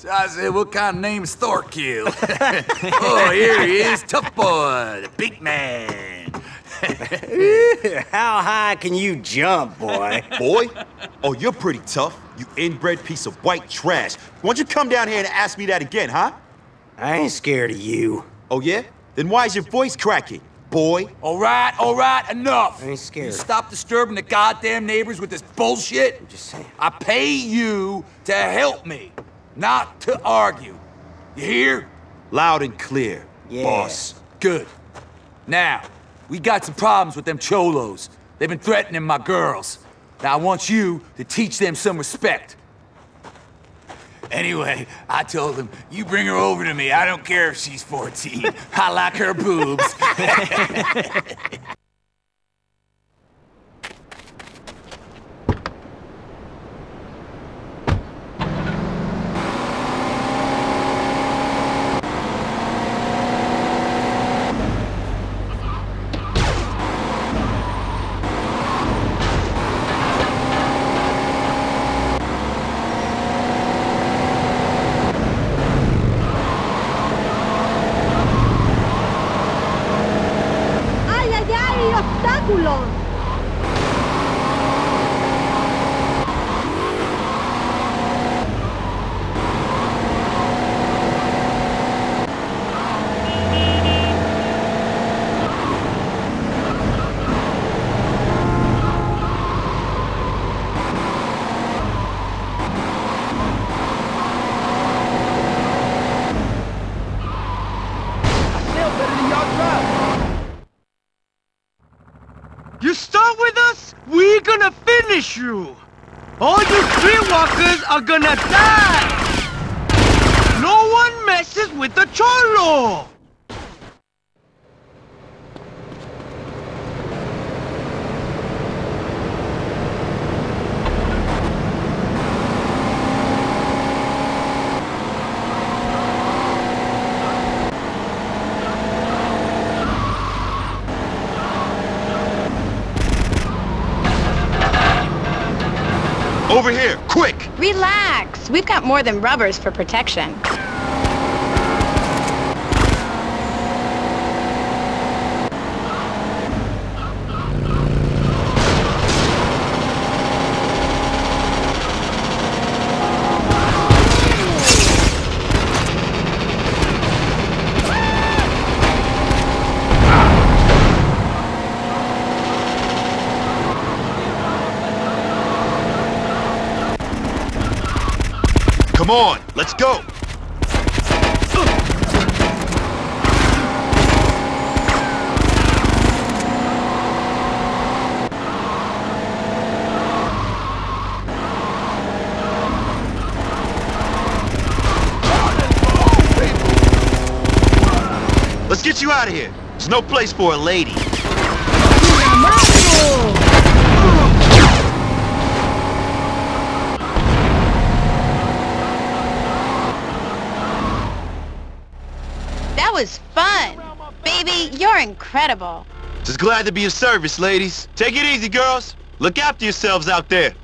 So I said, what kind of name's Thorkill? oh, here he is, tough boy, the big man. How high can you jump, boy? Boy? Oh, you're pretty tough. You inbred piece of white trash. Why don't you come down here and ask me that again, huh? I ain't scared of you. Oh, yeah? Then why is your voice cracking, boy? All right, all right, enough. I ain't scared. You stop disturbing the goddamn neighbors with this bullshit. I'm just saying. I pay you to help me, not to argue. You hear? Loud and clear, Yeah. boss. Good. Now, we got some problems with them cholos. They've been threatening my girls. Now, I want you to teach them some respect. Anyway, I told them, you bring her over to me. I don't care if she's 14. I like her boobs. start with us, we're gonna finish you. All you streetwalkers are gonna die. No one messes with the cholo. Over here, quick! Relax. We've got more than rubbers for protection. Come on, let's go! Let's get you out of here. There's no place for a lady. Was fun. Baby, you're incredible. Just glad to be of service, ladies. Take it easy, girls. Look after yourselves out there.